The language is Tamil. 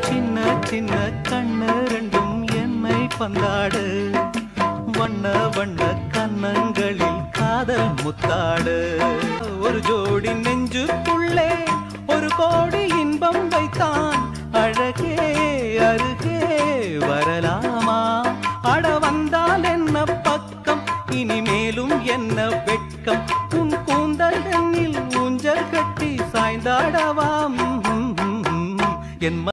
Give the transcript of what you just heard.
சின்ன சின்ன கண்ணு ரெண்டும் என்னை பந்தாடு. வண்ண வண்ண கண்ணங்களில் காதல் முத்தாடு. ஒரு ஜோடி நெஞ்சுக்குள்ளே ஒரு கோடி இன்பம் வைத்தான். அழகே அருகே வரலாமா? அட வந்தால் என்ன பக்கம்? இனிமேலும் என்ன வெட்கம்? உன் கூந்தல் எண்ணில் ஊஞ்சல் கட்டி சாய்ந்தாடவாம். என்